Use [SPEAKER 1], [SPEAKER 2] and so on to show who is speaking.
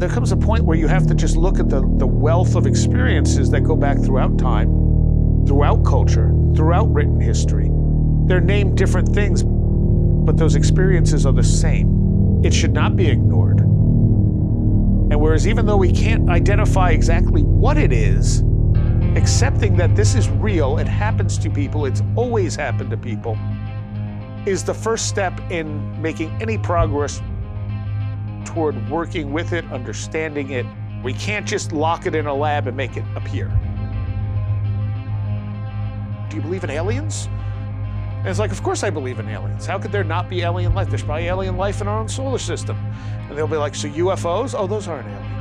[SPEAKER 1] There comes a point where you have to just look at the, the wealth of experiences that go back throughout time, throughout culture, throughout written history. They're named different things, but those experiences are the same. It should not be ignored. And whereas, even though we can't identify exactly what it is, accepting that this is real, it happens to people, it's always happened to people, is the first step in making any progress toward working with it, understanding it. We can't just lock it in a lab and make it appear. Do you believe in aliens? And it's like, of course I believe in aliens. How could there not be alien life? There's probably alien life in our own solar system. And they'll be like, so UFOs? Oh, those aren't aliens.